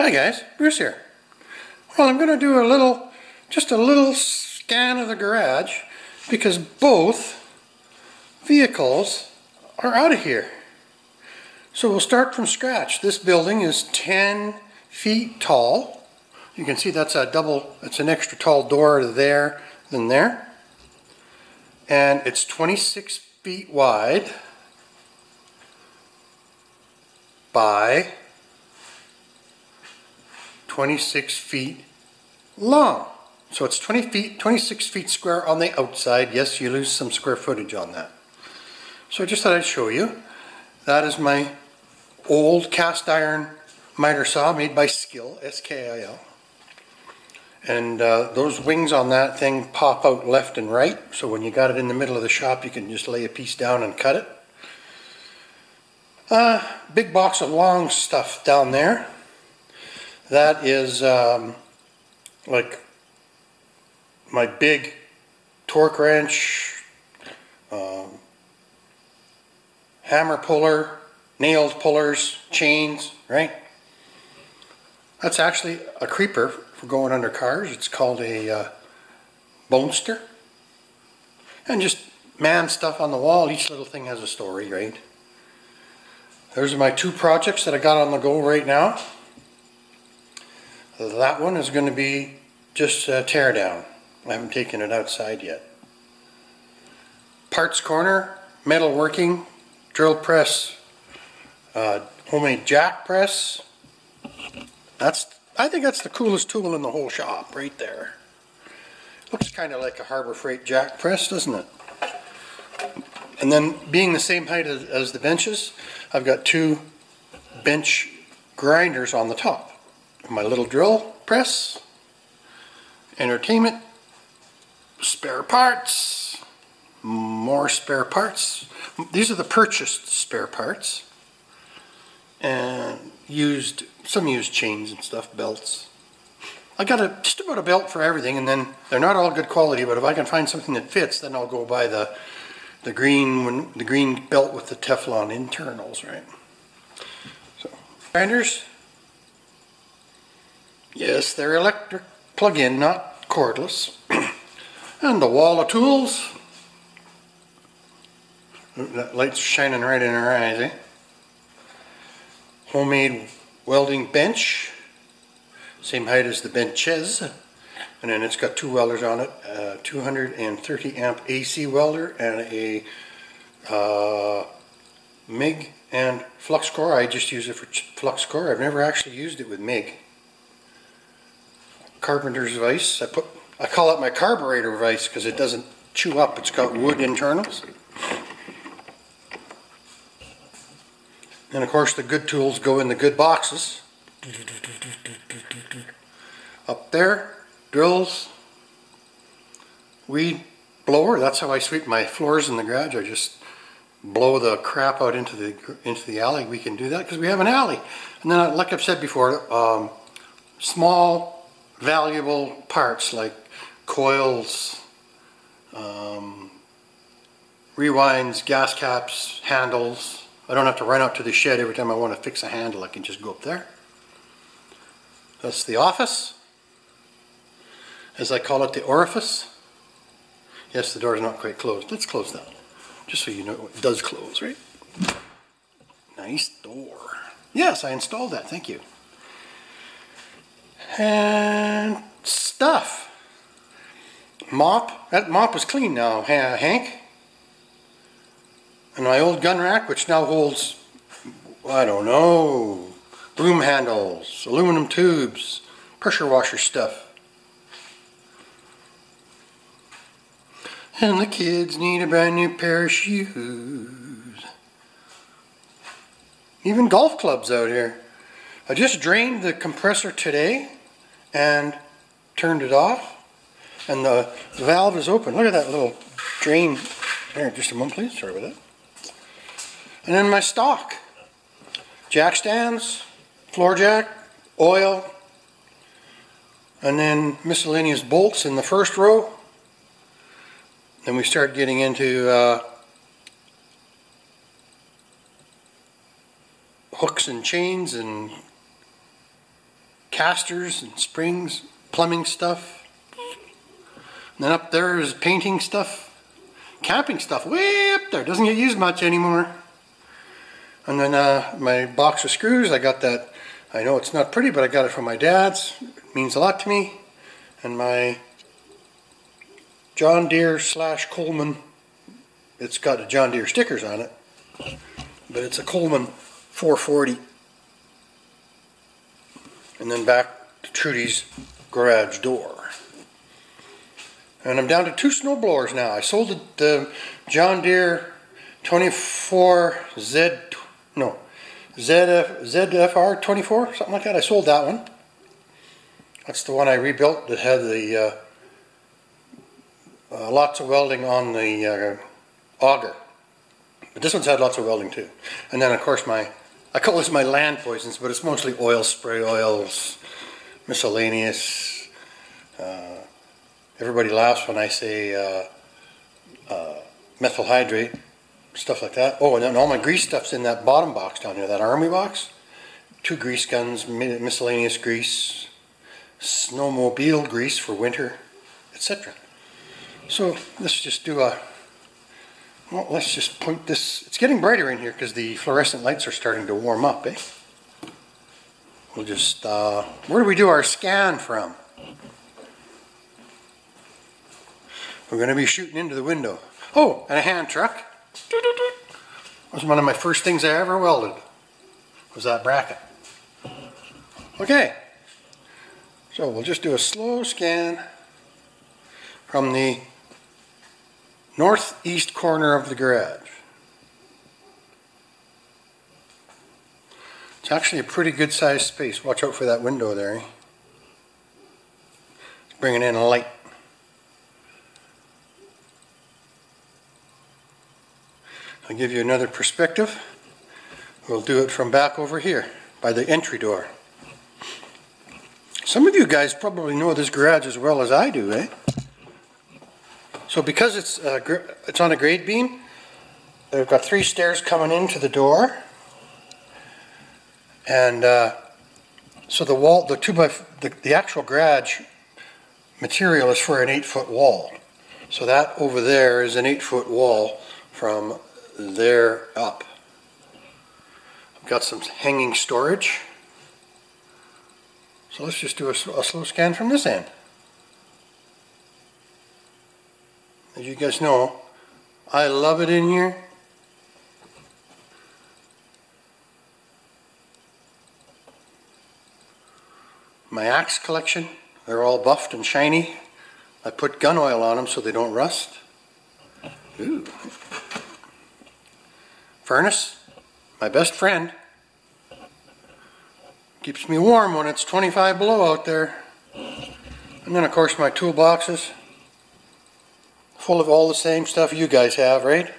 Hi guys, Bruce here. Well, I'm going to do a little, just a little scan of the garage because both vehicles are out of here. So we'll start from scratch. This building is 10 feet tall. You can see that's a double, it's an extra tall door there than there. And it's 26 feet wide by 26 feet long. So it's 20 feet, 26 feet square on the outside. Yes, you lose some square footage on that. So I just thought I'd show you. That is my old cast iron miter saw made by Skil, S-K-I-L. And uh, those wings on that thing pop out left and right. So when you got it in the middle of the shop, you can just lay a piece down and cut it. Uh, big box of long stuff down there. That is um, like my big torque wrench, um, hammer puller, nails pullers, chains, right? That's actually a creeper for going under cars. It's called a uh, bonester. And just man stuff on the wall. Each little thing has a story, right? There's my two projects that I got on the go right now. That one is going to be just a tear down. I haven't taken it outside yet. Parts corner, metal working, drill press, uh, homemade jack press. That's I think that's the coolest tool in the whole shop right there. Looks kind of like a Harbor Freight jack press, doesn't it? And then being the same height as, as the benches, I've got two bench grinders on the top my little drill press, entertainment, spare parts, more spare parts. These are the purchased spare parts. And used, some used chains and stuff, belts. I got a, just about a belt for everything and then they're not all good quality, but if I can find something that fits, then I'll go buy the, the green, the green belt with the Teflon internals, right? So, grinders, Yes, they're electric plug-in, not cordless. and the wall of tools. That light's shining right in our eyes, eh? Homemade welding bench. Same height as the benches. And then it's got two welders on it. A 230 amp AC welder and a uh, MIG and flux core. I just use it for flux core. I've never actually used it with MIG carpenter's vise. I put I call it my carburetor vise because it doesn't chew up. It's got wood internals. And of course the good tools go in the good boxes. Up there, drills, weed blower. That's how I sweep my floors in the garage. I just blow the crap out into the into the alley. We can do that because we have an alley. And then, like I've said before, um, small valuable parts like coils, um, rewinds, gas caps, handles. I don't have to run out to the shed every time I want to fix a handle. I can just go up there. That's the office. As I call it, the orifice. Yes, the door is not quite closed. Let's close that. Just so you know it does close, right? Nice door. Yes, I installed that. Thank you and stuff. Mop. That mop is clean now, Hank. And my old gun rack, which now holds, I don't know, broom handles, aluminum tubes, pressure washer stuff. And the kids need a brand new pair of shoes. Even golf clubs out here. I just drained the compressor today and turned it off and the valve is open. Look at that little drain. Here, just a moment please, sorry about that. And then my stock. Jack stands, floor jack, oil, and then miscellaneous bolts in the first row. Then we start getting into uh, hooks and chains and casters and springs, plumbing stuff. And then up there is painting stuff, camping stuff way up there. Doesn't get used much anymore. And then uh, my box of screws, I got that, I know it's not pretty, but I got it from my dad's. It means a lot to me. And my John Deere slash Coleman, it's got a John Deere stickers on it, but it's a Coleman 440. And then back to Trudy's garage door. And I'm down to two snow blowers now. I sold the, the John Deere 24Z, no, ZF, ZFR 24, something like that. I sold that one. That's the one I rebuilt that had the uh, uh, lots of welding on the uh, auger. But this one's had lots of welding too. And then of course my, I call this my land poisons, but it's mostly oil, spray oils, miscellaneous. Uh, everybody laughs when I say uh, uh, methyl hydrate, stuff like that. Oh, and then all my grease stuff's in that bottom box down here, that army box. Two grease guns, miscellaneous grease, snowmobile grease for winter, etc. So let's just do a, well, let's just point this, it's getting brighter in here because the fluorescent lights are starting to warm up, eh? We'll just, uh, where do we do our scan from? We're going to be shooting into the window. Oh, and a hand truck. Was one of my first things I ever welded, was that bracket. Okay, so we'll just do a slow scan from the northeast corner of the garage. It's actually a pretty good sized space. Watch out for that window there. Eh? It's bringing in a light. I'll give you another perspective. We'll do it from back over here by the entry door. Some of you guys probably know this garage as well as I do, eh? So because it's uh, it's on a grade beam, they've got three stairs coming into the door, and uh, so the wall, the two by the, the actual garage material is for an eight foot wall. So that over there is an eight foot wall from there up. I've got some hanging storage. So let's just do a, a slow scan from this end. As you guys know, I love it in here. My axe collection, they're all buffed and shiny. I put gun oil on them so they don't rust. Ooh. Furnace, my best friend. Keeps me warm when it's 25 below out there. And then of course my toolboxes. Full of all the same stuff you guys have, right?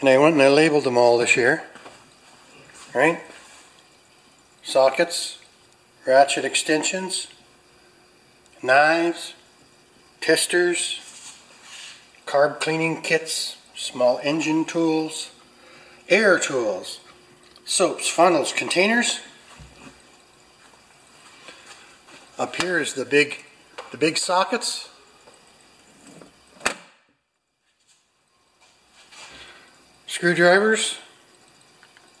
And I went and I labeled them all this year. Right? Sockets, ratchet extensions, knives, testers, carb cleaning kits, small engine tools, air tools, soaps, funnels, containers, Up here is the big, the big sockets. Screwdrivers,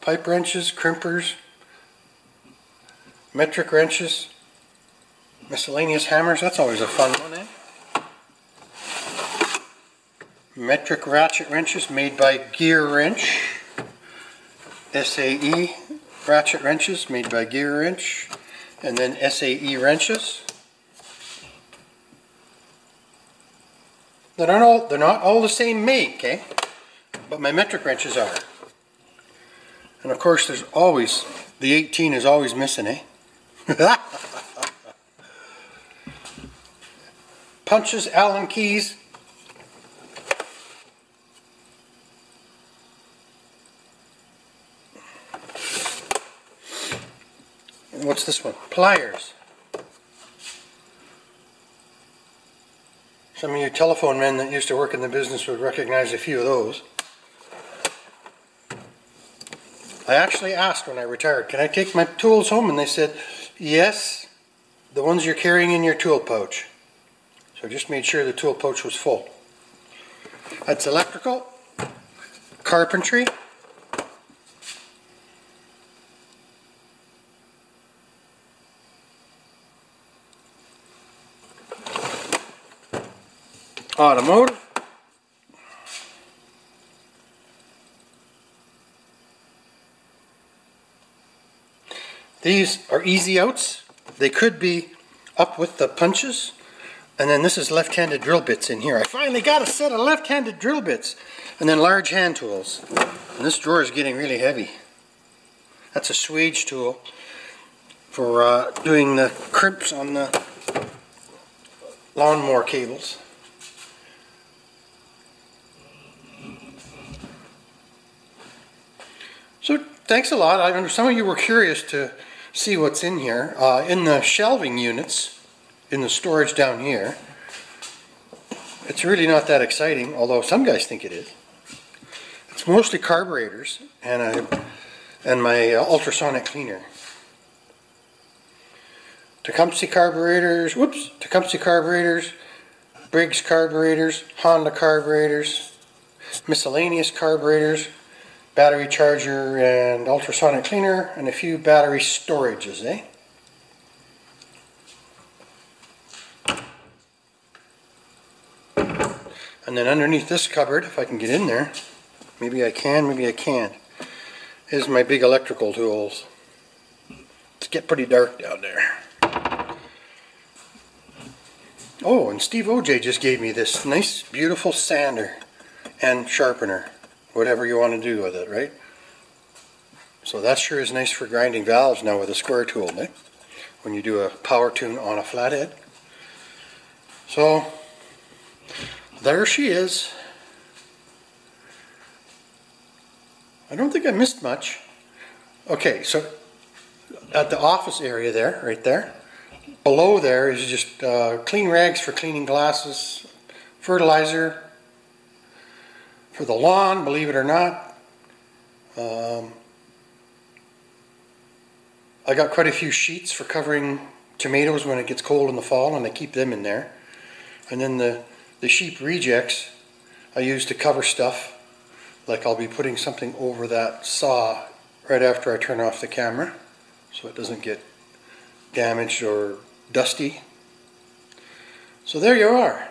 pipe wrenches, crimpers, metric wrenches, miscellaneous hammers. That's always a fun one, eh? Metric ratchet wrenches made by Gear Wrench. SAE ratchet wrenches made by Gear Wrench and then SAE wrenches. They're not all, they're not all the same make, okay? But my metric wrenches are. And of course there's always, the 18 is always missing, eh? Punches, Allen keys, what's this one? Pliers. Some of you telephone men that used to work in the business would recognize a few of those. I actually asked when I retired, can I take my tools home? And they said, yes, the ones you're carrying in your tool pouch. So I just made sure the tool pouch was full. That's electrical, carpentry, automotive, These are easy outs. They could be up with the punches. And then this is left-handed drill bits in here. I finally got a set of left-handed drill bits. And then large hand tools. And this drawer is getting really heavy. That's a swage tool for uh, doing the crimps on the lawnmower cables. So thanks a lot. I know some of you were curious to see what's in here. Uh, in the shelving units, in the storage down here, it's really not that exciting, although some guys think it is. It's mostly carburetors and, a, and my uh, ultrasonic cleaner. Tecumseh carburetors, whoops, Tecumseh carburetors, Briggs carburetors, Honda carburetors, miscellaneous carburetors, battery charger and ultrasonic cleaner, and a few battery storages, eh? And then underneath this cupboard, if I can get in there, maybe I can, maybe I can't, is my big electrical tools. It's get pretty dark down there. Oh, and Steve OJ just gave me this nice, beautiful sander and sharpener whatever you want to do with it, right? So that sure is nice for grinding valves now with a square tool, Nick, when you do a power tune on a flathead. So there she is. I don't think I missed much. Okay, so at the office area there, right there, below there is just uh, clean rags for cleaning glasses, fertilizer, for the lawn, believe it or not. Um, I got quite a few sheets for covering tomatoes when it gets cold in the fall, and I keep them in there. And then the, the sheep rejects I use to cover stuff, like I'll be putting something over that saw right after I turn off the camera, so it doesn't get damaged or dusty. So there you are.